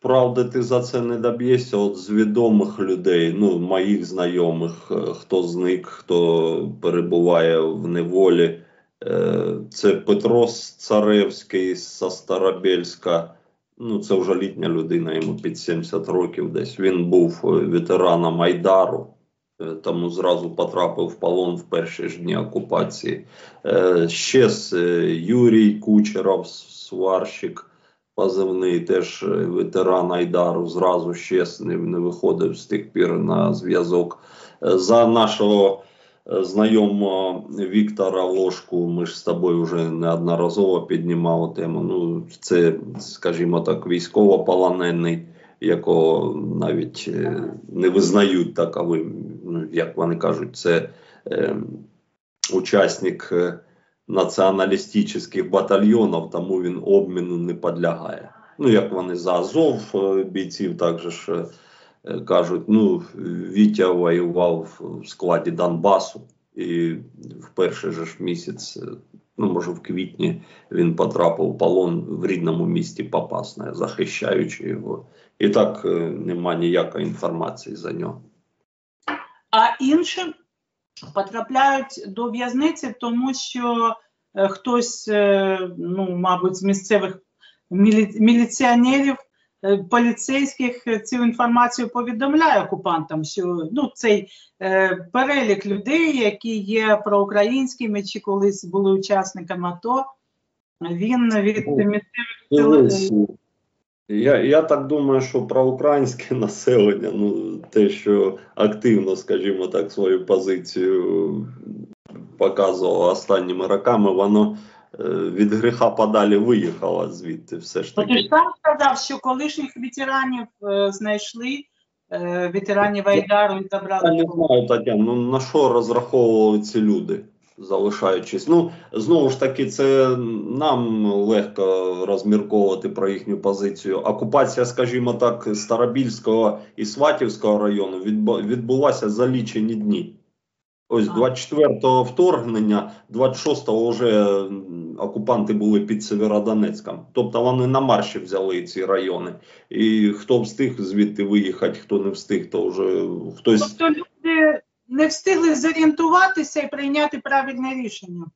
правди ти за це не доб'єшся. От з відомих людей, ну моїх знайомих, е, хто зник, хто перебуває в неволі. Е, це Петро Царевський з Старобельська. Ну, це вже літня людина, йому під 70 років десь. Він був е, ветераном Айдару, тому зразу потрапив в полон в перші ж дні окупації. Ще з Юрій Кучеров, сварщик позивний, теж е, ветеран Айдару, зразу ще не, не виходив з тих пір на зв'язок. Е, за нашого е, знайомого Віктора Ложку, ми ж з тобою вже неодноразово піднімали тему. Ну, це, скажімо так, військовополонений, якого навіть не визнають таковим, ну, як вони кажуть, це е, учасник націоналістичних батальйонів, тому він обміну не підлягає. Ну, як вони за Азов е, бійців також е, кажуть, ну, Вітя воював в складі Донбасу, і в перший же ж місяць, е, ну може в квітні, він потрапив в полон в рідному місті Попасне, захищаючи його. І так нема ніякої інформації за нього. А іншим потрапляють до в'язниці, тому що е, хтось, е, ну, мабуть, з місцевих мілі... міліціонерів, е, поліцейських цю інформацію повідомляє окупантам, що ну, цей е, перелік людей, які є проукраїнськими чи колись були учасниками АТО, він від місцевих. Я я так думаю, що про українське населення, ну те, що активно, скажімо так, свою позицію показувало останніми роками, воно е, від гріха подалі виїхало звідти. Все ж таки. Ти ж сам сказав, що колишніх ветеранів е, знайшли. Е, ветеранів Айдару і забрали. Я не знаю, Тетяна, ну на що розраховували ці люди? Залишаючись. Ну знову ж таки, це нам легко розмірковувати про їхню позицію. Окупація, скажімо так, Старобільського і Сватівського району відбулася за лічені дні. Ось 24-го вторгнення, 26-го вже окупанти були під Северодонецьком. Тобто вони на марші взяли ці райони. І хто встиг звідти виїхати, хто не встиг, то вже хтось. Тобто люди не встигли зорієнтуватися і прийняти правильне рішення.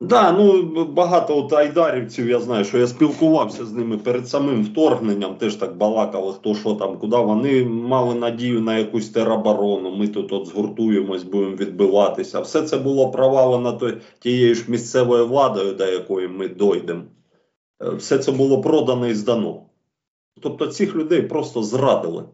Да, ну багато от айдарівців я знаю, що я спілкувався з ними перед самим вторгненням, теж так балакали, хто що там, куди. Вони мали надію на якусь тероборону. Ми тут от згуртуємось, будемо відбиватися. Все це було провалено тією ж місцевою владою, до якої ми дойдемо. Е, все це було продано і здано. Тобто цих людей просто зрадили.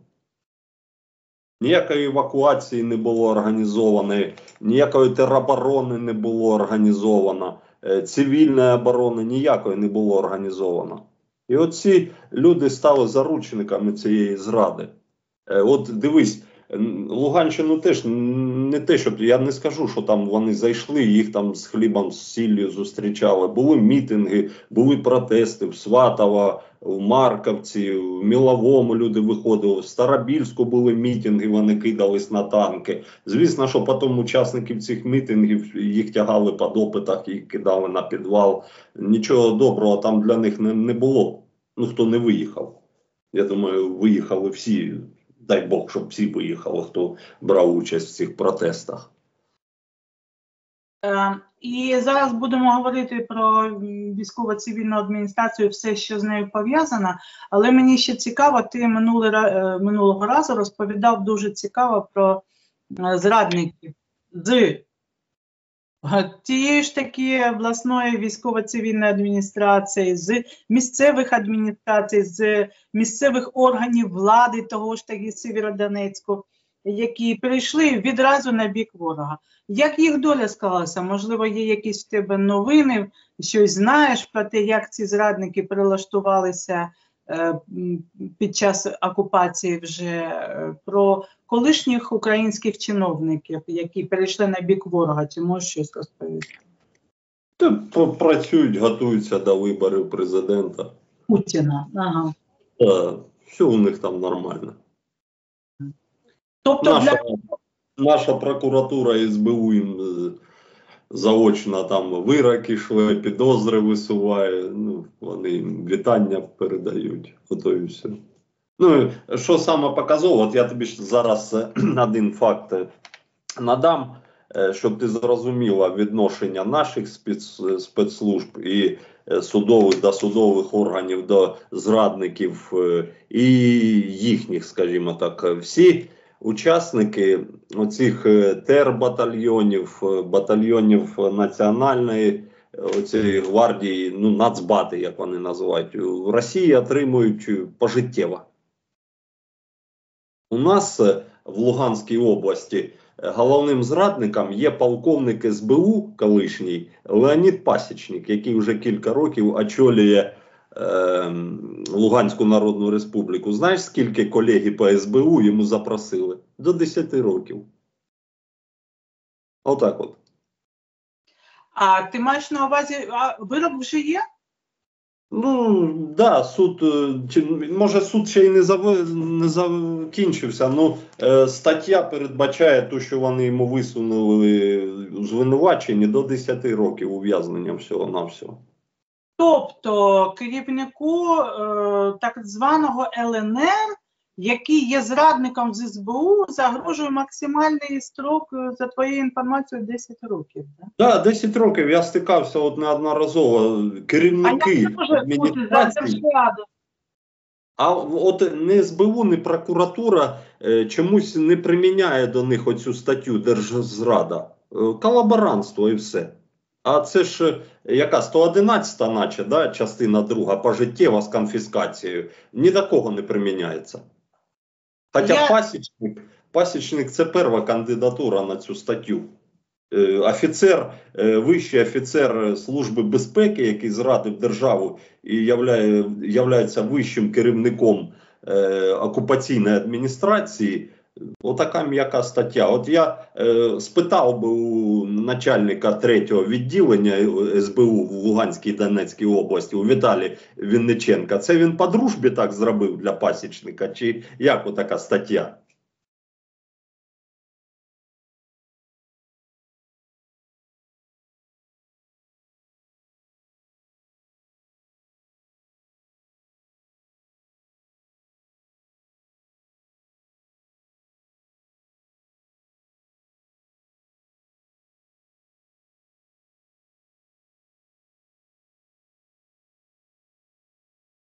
Ніякої евакуації не було організовано, ніякої тероборони не було організовано, е, цивільної оборони ніякої не було організовано. І оці люди стали заручниками цієї зради. Е, от дивись, Луганщину теж не те, щоб я не скажу, що там вони зайшли, їх там з хлібом з сіллю зустрічали. Були мітинги, були протести в Сватово, в Марковці, в Міловому люди виходили, в Старобільську були мітинги, вони кидались на танки. Звісно, що потім учасників цих мітингів їх тягали по допитах, їх кидали на підвал. Нічого доброго там для них не, не було. Ну хто не виїхав. Я думаю, виїхали всі дай Бог, щоб всі поїхали, хто брав участь в цих протестах. Е, і зараз будемо говорити про військово-цивільну адміністрацію, все, що з нею пов'язано. Але мені ще цікаво, ти е, минулого разу розповідав дуже цікаво про зрадників з Тієї ж таки обласної військово-цивільної адміністрації, з місцевих адміністрацій, з місцевих органів влади того ж таки Сєвєродонецьку, які прийшли відразу на бік ворога. Як їх доля склалася? Можливо, є якісь в тебе новини, щось знаєш про те, як ці зрадники прилаштувалися е, під час окупації вже е, про колишніх українських чиновників, які перейшли на бік ворога, чи можеш щось розповісти? Та працюють, готуються до виборів президента. Путіна. Ага. Так, все у них там нормально. Тобто наша, для... наша прокуратура СБУ їм е, заочно там вироки шле, підозри висуває. Ну, Вони їм вітання передають. Готові все. Ну, що саме показово, от я тобі зараз е, один факт е, надам, е, щоб ти зрозуміла відношення наших спецслужб і е, судових органів до зрадників і їхніх, скажімо так, всі учасники оцих е, тербатальйонів, е, батальйонів національної е, оцієї гвардії, ну нацбати, як вони називають, в Росії отримують пожиттєво. У нас в Луганській області головним зрадником є полковник СБУ колишній Леонід Пасічник, який вже кілька років очолює е, Луганську Народну Республіку. Знаєш, скільки колеги по СБУ йому запросили? До 10 років. Отак от. А ти маєш на увазі, а вирок вже є? Ну, да, суд, е, чи, може суд ще й не, зав... не закінчився, ну е, стаття передбачає те, що вони йому висунули звинувачення до 10 років ув'язнення всього-навсього. Тобто керівнику е, так званого ЛНР, який є зрадником з СБУ, загрожує максимальний строк, е, за твоєю інформацією, 10 років. Так? Да, 10 років я стикався от неодноразово. А як Керівники це може бути за держаду? А от не СБУ, не прокуратура е, чомусь не приміняє до них оцю статтю Держзрада. Е, колаборантство і все. А це ж е, яка 111 наче, да, частина друга, пожиттєва з конфіскацією. Ні до кого не приміняється. Хоча Я- пасічник, пасічник це перша кандидатура на цю статтю. Е, Офіцер, е, вищий офіцер Служби безпеки, який зрадив державу і являє, являється вищим керівником е, окупаційної адміністрації. Отака м'яка стаття. От я е, спитав би у начальника третього відділення СБУ в Луганській і Донецькій області, у Віталія Вінниченка, це він по дружбі так зробив для пасічника, чи як отака стаття?